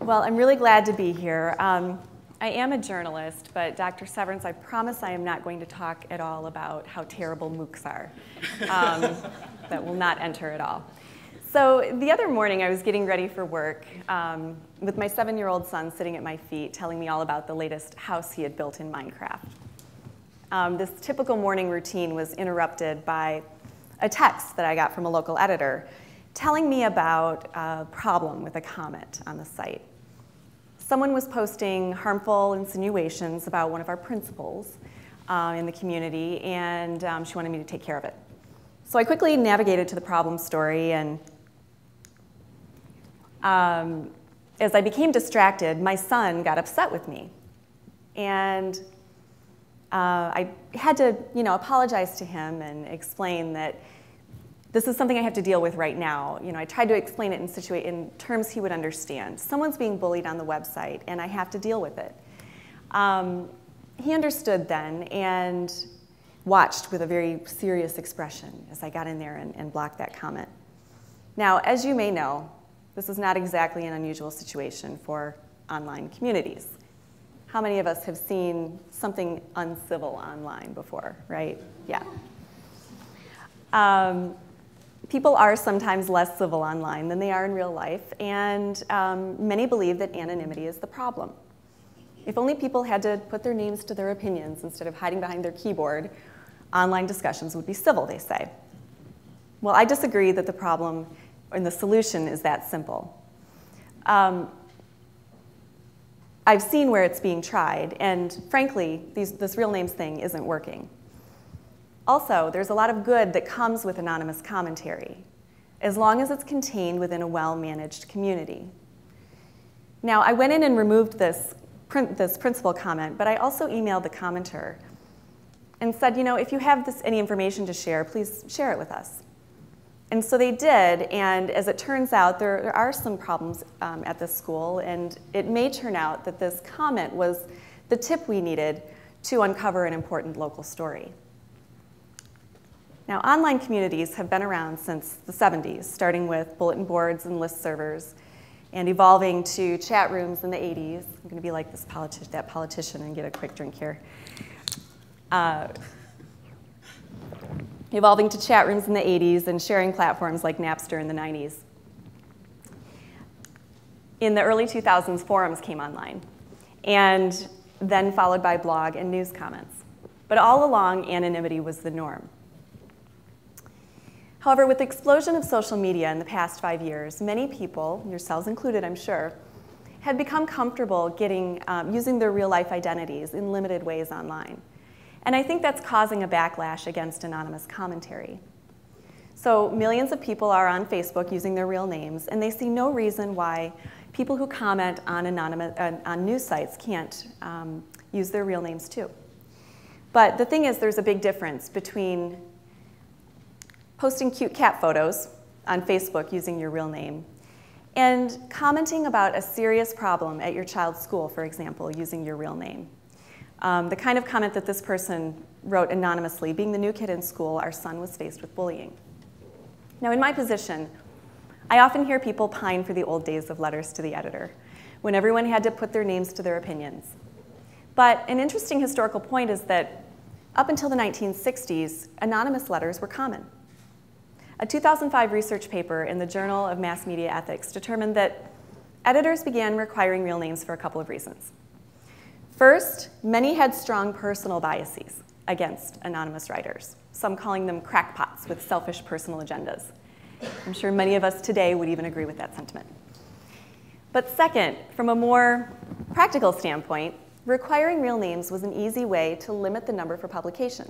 Well, I'm really glad to be here. Um, I am a journalist, but Dr. Severance, I promise I am not going to talk at all about how terrible MOOCs are. Um, that will not enter at all. So the other morning, I was getting ready for work um, with my seven-year-old son sitting at my feet, telling me all about the latest house he had built in Minecraft. Um, this typical morning routine was interrupted by a text that I got from a local editor telling me about a problem with a comment on the site. Someone was posting harmful insinuations about one of our principals uh, in the community, and um, she wanted me to take care of it. So I quickly navigated to the problem story, and um, as I became distracted, my son got upset with me. And uh, I had to, you know, apologize to him and explain that this is something I have to deal with right now. You know, I tried to explain it in, situa- in terms he would understand. Someone's being bullied on the website, and I have to deal with it. Um, he understood then and watched with a very serious expression as I got in there and, and blocked that comment. Now, as you may know, this is not exactly an unusual situation for online communities. How many of us have seen something uncivil online before, right? Yeah. Um, people are sometimes less civil online than they are in real life, and um, many believe that anonymity is the problem. If only people had to put their names to their opinions instead of hiding behind their keyboard, online discussions would be civil, they say. Well, I disagree that the problem and the solution is that simple. Um, I've seen where it's being tried, and frankly, these, this real names thing isn't working. Also, there's a lot of good that comes with anonymous commentary, as long as it's contained within a well-managed community. Now, I went in and removed this, this principal comment, but I also emailed the commenter and said, you know, if you have this, any information to share, please share it with us. And so they did, and as it turns out, there, there are some problems um, at this school, and it may turn out that this comment was the tip we needed to uncover an important local story. Now, online communities have been around since the 70s, starting with bulletin boards and list servers, and evolving to chat rooms in the 80s. I'm going to be like this politi that politician and get a quick drink here. Uh, evolving to chat rooms in the 80s and sharing platforms like Napster in the 90s. In the early 2000s, forums came online, and then followed by blog and news comments. But all along, anonymity was the norm. However, with the explosion of social media in the past five years, many people, yourselves included, I'm sure, have become comfortable getting, um, using their real life identities in limited ways online. And I think that's causing a backlash against anonymous commentary. So millions of people are on Facebook using their real names, and they see no reason why people who comment on, anonymous, uh, on news sites can't um, use their real names too. But the thing is, there's a big difference between posting cute cat photos on Facebook using your real name and commenting about a serious problem at your child's school, for example, using your real name. Um, the kind of comment that this person wrote anonymously, being the new kid in school, our son was faced with bullying. Now, in my position, I often hear people pine for the old days of letters to the editor, when everyone had to put their names to their opinions. But an interesting historical point is that up until the 1960s, anonymous letters were common. A 2005 research paper in the Journal of Mass Media Ethics determined that editors began requiring real names for a couple of reasons. First, many had strong personal biases against anonymous writers, some calling them crackpots with selfish personal agendas. I'm sure many of us today would even agree with that sentiment. But second, from a more practical standpoint, requiring real names was an easy way to limit the number for publication.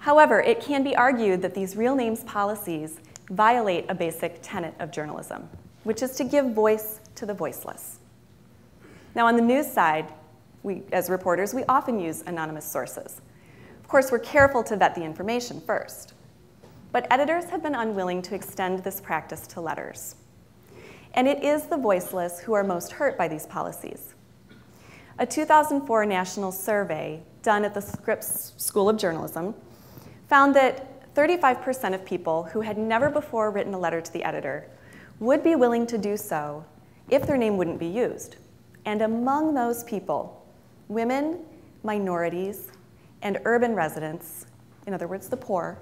However, it can be argued that these real names policies violate a basic tenet of journalism, which is to give voice to the voiceless. Now, on the news side, we, as reporters, we often use anonymous sources. Of course, we're careful to vet the information first. But editors have been unwilling to extend this practice to letters. And it is the voiceless who are most hurt by these policies. A 2004 national survey done at the Scripps School of Journalism found that 35% of people who had never before written a letter to the editor would be willing to do so if their name wouldn't be used. And among those people, women, minorities, and urban residents, in other words, the poor,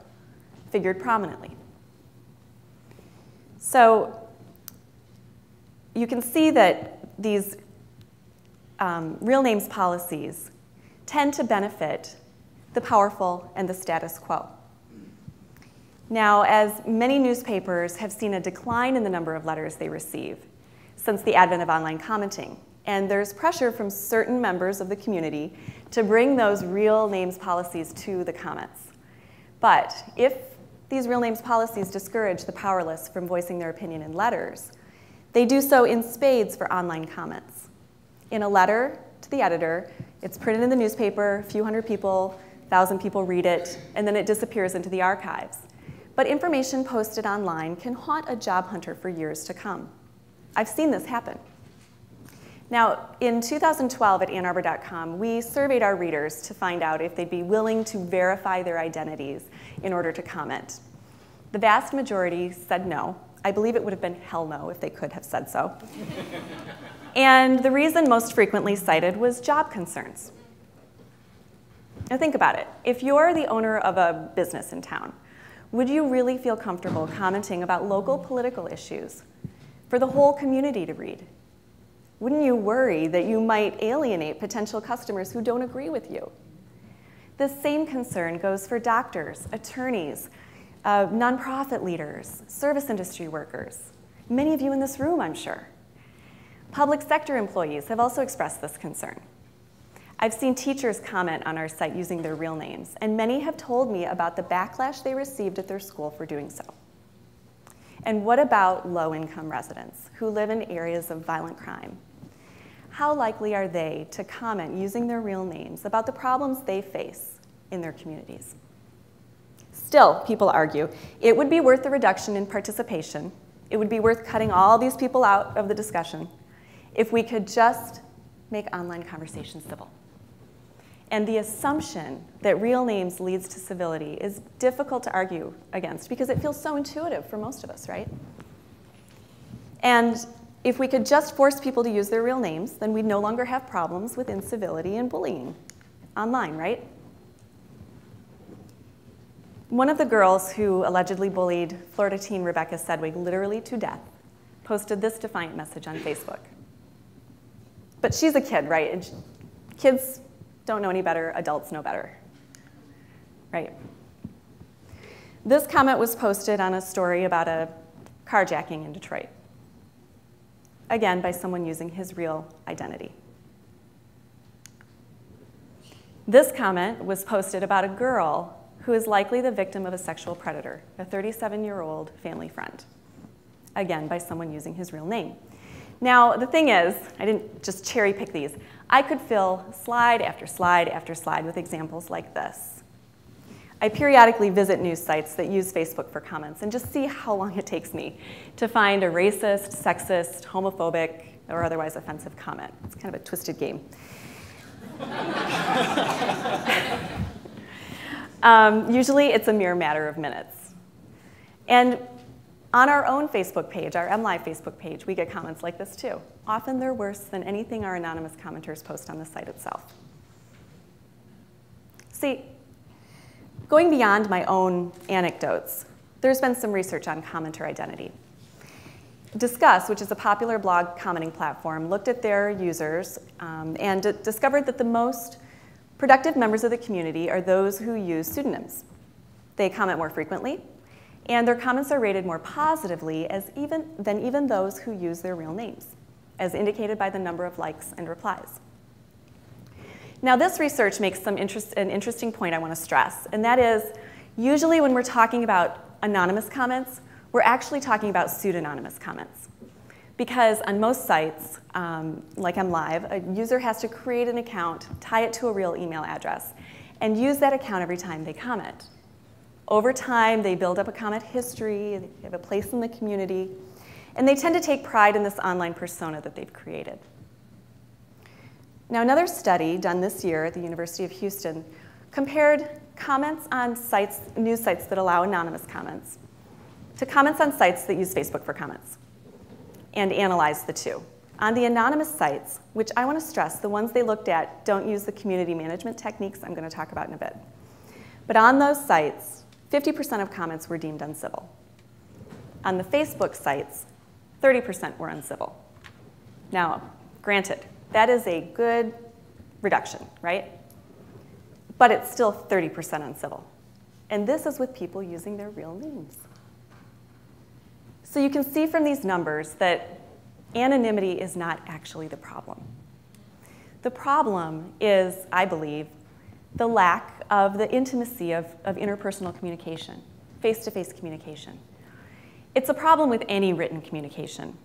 figured prominently. So you can see that these um, real names policies tend to benefit the powerful and the status quo. Now, as many newspapers have seen a decline in the number of letters they receive since the advent of online commenting, and there's pressure from certain members of the community to bring those real names policies to the comments. But if these real names policies discourage the powerless from voicing their opinion in letters, they do so in spades for online comments. In a letter to the editor, it's printed in the newspaper, a few hundred people, thousand people read it, and then it disappears into the archives. But information posted online can haunt a job hunter for years to come. I've seen this happen. Now, in 2012 at AnnArbor.com, we surveyed our readers to find out if they'd be willing to verify their identities in order to comment. The vast majority said no. I believe it would have been hell no if they could have said so. and the reason most frequently cited was job concerns. Now think about it. If you're the owner of a business in town, would you really feel comfortable commenting about local political issues for the whole community to read? Wouldn't you worry that you might alienate potential customers who don't agree with you? The same concern goes for doctors, attorneys, uh, nonprofit leaders, service industry workers, many of you in this room, I'm sure. Public sector employees have also expressed this concern. I've seen teachers comment on our site using their real names, and many have told me about the backlash they received at their school for doing so. And what about low income residents who live in areas of violent crime? how likely are they to comment using their real names about the problems they face in their communities? Still, people argue, it would be worth the reduction in participation. It would be worth cutting all these people out of the discussion if we could just make online conversations civil. And the assumption that real names leads to civility is difficult to argue against because it feels so intuitive for most of us, right? And if we could just force people to use their real names, then we'd no longer have problems with incivility and bullying online, right? One of the girls who allegedly bullied Florida teen Rebecca Sedwick literally to death posted this defiant message on Facebook. But she's a kid, right? And kids don't know any better, adults know better, right? This comment was posted on a story about a carjacking in Detroit again by someone using his real identity. This comment was posted about a girl who is likely the victim of a sexual predator, a 37 year old family friend, again by someone using his real name. Now, the thing is, I didn't just cherry pick these. I could fill slide after slide after slide with examples like this. I periodically visit news sites that use Facebook for comments and just see how long it takes me to find a racist, sexist, homophobic, or otherwise offensive comment. It's kind of a twisted game. um, usually it's a mere matter of minutes. And on our own Facebook page, our MLive Facebook page, we get comments like this too. Often they're worse than anything our anonymous commenters post on the site itself. See, Going beyond my own anecdotes, there's been some research on commenter identity. Disqus, which is a popular blog commenting platform, looked at their users um, and discovered that the most productive members of the community are those who use pseudonyms. They comment more frequently, and their comments are rated more positively as even, than even those who use their real names, as indicated by the number of likes and replies. Now, this research makes some interest, an interesting point I want to stress, and that is usually when we're talking about anonymous comments, we're actually talking about pseudonymous comments. Because on most sites, um, like live, a user has to create an account, tie it to a real email address, and use that account every time they comment. Over time, they build up a comment history, they have a place in the community, and they tend to take pride in this online persona that they've created. Now, another study done this year at the University of Houston compared comments on sites, news sites that allow anonymous comments to comments on sites that use Facebook for comments. and analyzed the two. On the anonymous sites, which I want to stress, the ones they looked at don't use the community management techniques I'm going to talk about in a bit. But on those sites, 50% of comments were deemed uncivil. On the Facebook sites, 30% were uncivil. Now, granted, that is a good reduction, right? But it's still 30% uncivil. And this is with people using their real names. So you can see from these numbers that anonymity is not actually the problem. The problem is, I believe, the lack of the intimacy of, of interpersonal communication, face to face communication. It's a problem with any written communication,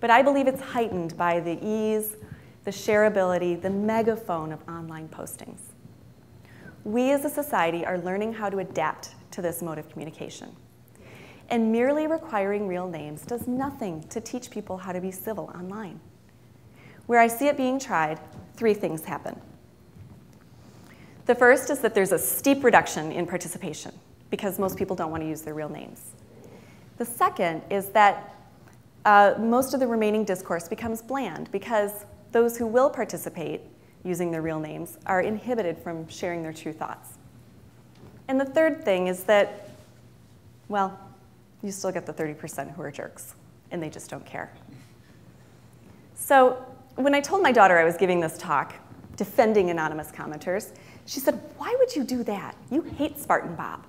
but I believe it's heightened by the ease, the shareability, the megaphone of online postings. We as a society are learning how to adapt to this mode of communication. And merely requiring real names does nothing to teach people how to be civil online. Where I see it being tried, three things happen. The first is that there's a steep reduction in participation because most people don't want to use their real names. The second is that uh, most of the remaining discourse becomes bland because those who will participate using their real names are inhibited from sharing their true thoughts. And the third thing is that, well, you still get the 30% who are jerks, and they just don't care. So when I told my daughter I was giving this talk, defending anonymous commenters, she said, Why would you do that? You hate Spartan Bob.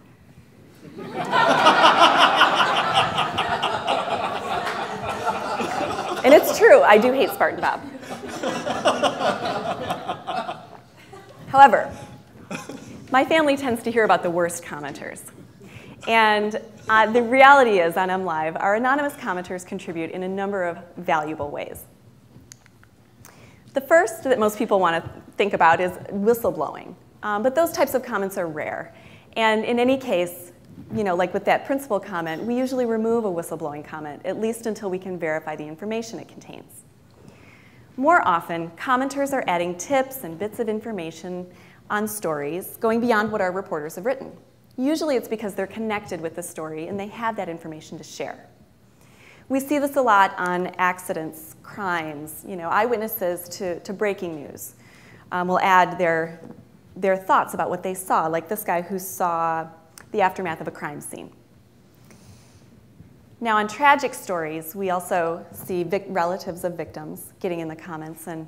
and it's true, I do hate Spartan Bob. However, my family tends to hear about the worst commenters. And uh, the reality is, on MLive, our anonymous commenters contribute in a number of valuable ways. The first that most people want to think about is whistleblowing. Um, but those types of comments are rare. And in any case, you know, like with that principal comment, we usually remove a whistleblowing comment, at least until we can verify the information it contains. More often, commenters are adding tips and bits of information on stories going beyond what our reporters have written. Usually it's because they're connected with the story and they have that information to share. We see this a lot on accidents, crimes, you know, eyewitnesses to, to breaking news um, will add their, their thoughts about what they saw, like this guy who saw the aftermath of a crime scene. Now, on tragic stories, we also see relatives of victims getting in the comments and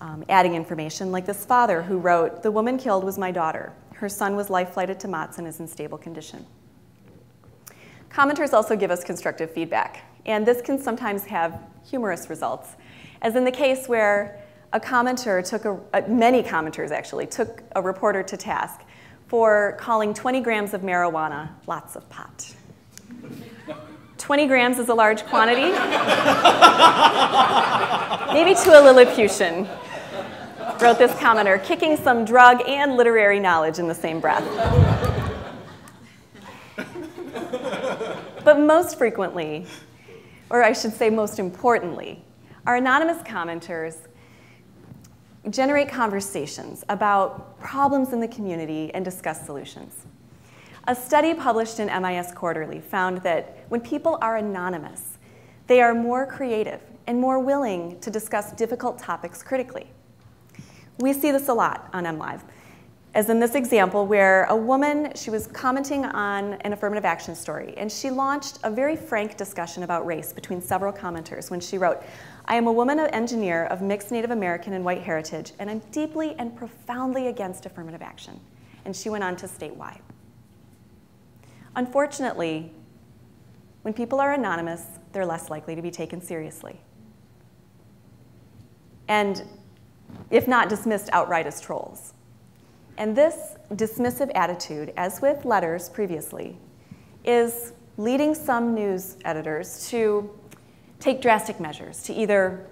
um, adding information, like this father who wrote, The woman killed was my daughter. Her son was life flighted to Motts and is in stable condition. Commenters also give us constructive feedback, and this can sometimes have humorous results, as in the case where a commenter took a, uh, many commenters actually, took a reporter to task for calling 20 grams of marijuana lots of pot. 20 grams is a large quantity. Maybe to a Lilliputian, wrote this commenter, kicking some drug and literary knowledge in the same breath. but most frequently, or I should say most importantly, our anonymous commenters generate conversations about problems in the community and discuss solutions. A study published in MIS Quarterly found that when people are anonymous, they are more creative and more willing to discuss difficult topics critically. We see this a lot on MLive, as in this example where a woman, she was commenting on an affirmative action story, and she launched a very frank discussion about race between several commenters when she wrote, I am a woman engineer of mixed Native American and white heritage, and I'm deeply and profoundly against affirmative action. And she went on to state why. Unfortunately, when people are anonymous, they're less likely to be taken seriously. And if not dismissed outright as trolls. And this dismissive attitude, as with letters previously, is leading some news editors to take drastic measures to either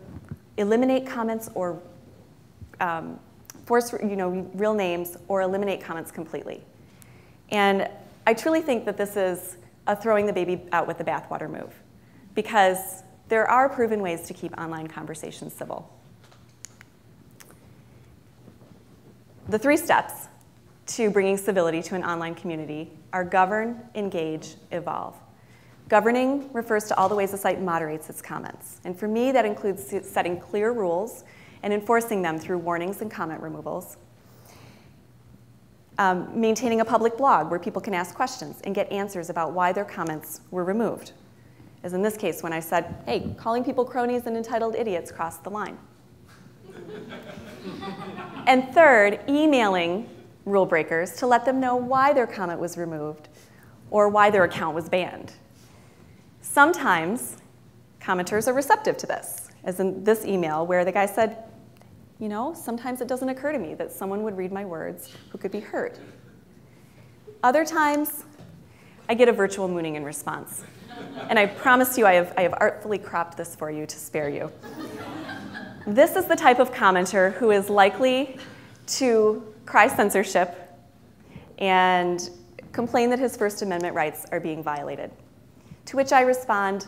eliminate comments or um, force you know, real names or eliminate comments completely. And I truly think that this is a throwing the baby out with the bathwater move because there are proven ways to keep online conversations civil. The three steps to bringing civility to an online community are govern, engage, evolve. Governing refers to all the ways a site moderates its comments. And for me, that includes setting clear rules and enforcing them through warnings and comment removals. Um, maintaining a public blog where people can ask questions and get answers about why their comments were removed. As in this case, when I said, hey, calling people cronies and entitled idiots crossed the line. and third, emailing rule breakers to let them know why their comment was removed or why their account was banned. Sometimes commenters are receptive to this, as in this email where the guy said, you know, sometimes it doesn't occur to me that someone would read my words who could be hurt. Other times, I get a virtual mooning in response. And I promise you, I have, I have artfully cropped this for you to spare you. this is the type of commenter who is likely to cry censorship and complain that his First Amendment rights are being violated. To which I respond,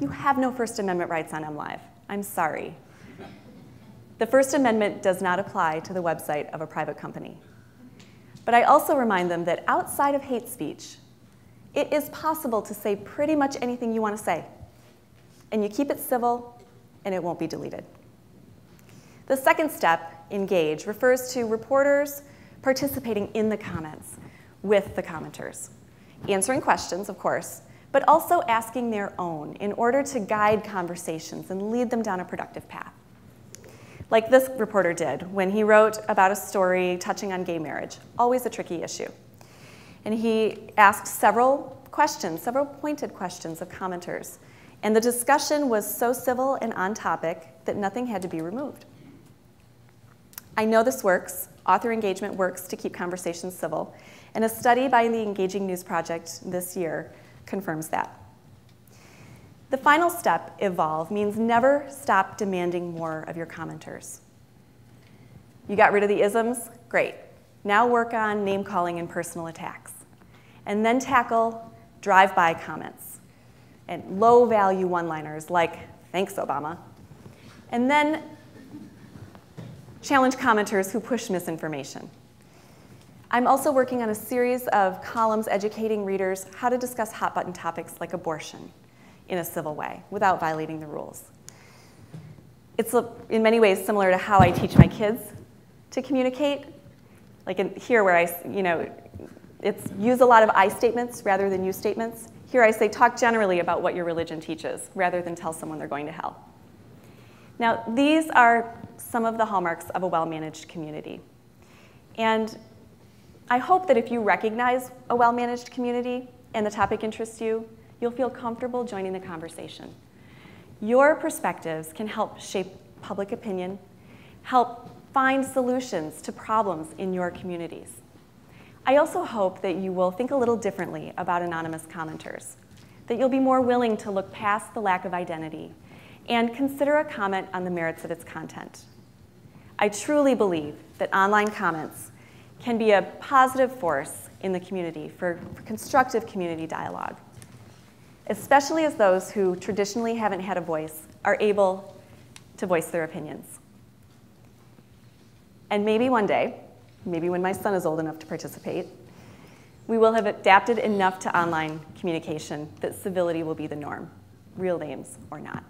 you have no First Amendment rights on MLive. I'm sorry. The First Amendment does not apply to the website of a private company. But I also remind them that outside of hate speech, it is possible to say pretty much anything you want to say. And you keep it civil, and it won't be deleted. The second step, engage, refers to reporters participating in the comments with the commenters, answering questions, of course, but also asking their own in order to guide conversations and lead them down a productive path. Like this reporter did when he wrote about a story touching on gay marriage, always a tricky issue. And he asked several questions, several pointed questions of commenters. And the discussion was so civil and on topic that nothing had to be removed. I know this works. Author engagement works to keep conversations civil. And a study by the Engaging News Project this year confirms that. The final step, evolve, means never stop demanding more of your commenters. You got rid of the isms? Great. Now work on name calling and personal attacks. And then tackle drive by comments and low value one liners like, thanks, Obama. And then challenge commenters who push misinformation. I'm also working on a series of columns educating readers how to discuss hot button topics like abortion in a civil way without violating the rules. It's in many ways similar to how I teach my kids to communicate. Like in here where I, you know, it's use a lot of I statements rather than you statements. Here I say talk generally about what your religion teaches rather than tell someone they're going to hell. Now, these are some of the hallmarks of a well-managed community. And I hope that if you recognize a well-managed community and the topic interests you, you'll feel comfortable joining the conversation. Your perspectives can help shape public opinion, help find solutions to problems in your communities. I also hope that you will think a little differently about anonymous commenters, that you'll be more willing to look past the lack of identity and consider a comment on the merits of its content. I truly believe that online comments can be a positive force in the community for, for constructive community dialogue, especially as those who traditionally haven't had a voice are able to voice their opinions. And maybe one day, maybe when my son is old enough to participate, we will have adapted enough to online communication that civility will be the norm, real names or not.